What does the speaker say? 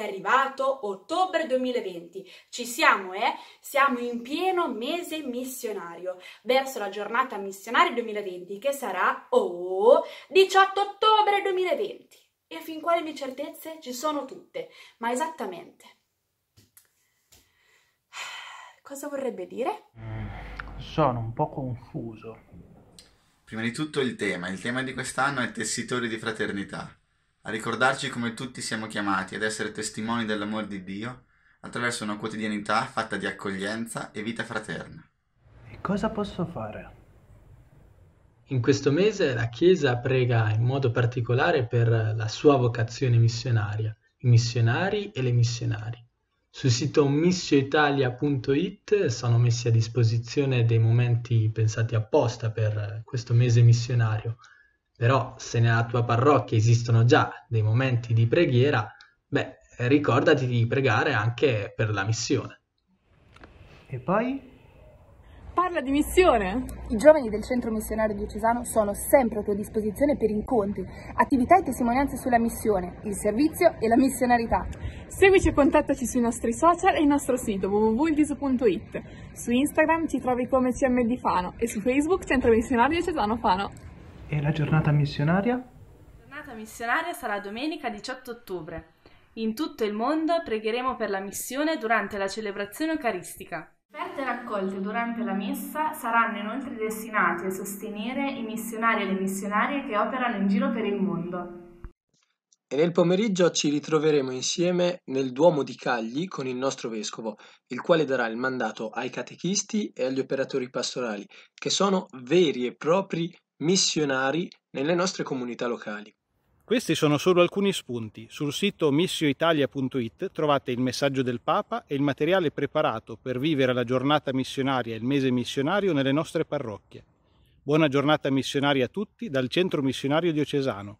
arrivato ottobre 2020. Ci siamo, eh? Siamo in pieno mese missionario, verso la giornata missionaria 2020 che sarà, oh, 18 ottobre 2020. E fin qua le mie certezze ci sono tutte, ma esattamente. Cosa vorrebbe dire? Mm, sono un po' confuso. Prima di tutto il tema. Il tema di quest'anno è Tessitori di fraternità, a ricordarci come tutti siamo chiamati ad essere testimoni dell'amore di Dio attraverso una quotidianità fatta di accoglienza e vita fraterna. E cosa posso fare? In questo mese la Chiesa prega in modo particolare per la sua vocazione missionaria, i missionari e le missionarie. Sul sito missioitalia.it sono messi a disposizione dei momenti pensati apposta per questo mese missionario. Però se nella tua parrocchia esistono già dei momenti di preghiera, beh, ricordati di pregare anche per la missione. E poi? Parla di missione! I giovani del centro missionario diocesano sono sempre a tua disposizione per incontri, attività e testimonianze sulla missione, il servizio e la missionarità. Seguici e contattaci sui nostri social e il nostro sito www.ildiso.it. Su Instagram ci trovi come CMD Fano e su Facebook Centro Missionario Diocesano Fano. E la giornata missionaria? La giornata missionaria sarà domenica 18 ottobre. In tutto il mondo pregheremo per la missione durante la celebrazione eucaristica. Offerte raccolte durante la messa saranno inoltre destinate a sostenere i missionari e le missionarie che operano in giro per il mondo. E nel pomeriggio ci ritroveremo insieme nel Duomo di Cagli con il nostro vescovo, il quale darà il mandato ai catechisti e agli operatori pastorali, che sono veri e propri missionari nelle nostre comunità locali. Questi sono solo alcuni spunti. Sul sito missioitalia.it trovate il messaggio del Papa e il materiale preparato per vivere la giornata missionaria e il mese missionario nelle nostre parrocchie. Buona giornata missionaria a tutti dal Centro Missionario Diocesano.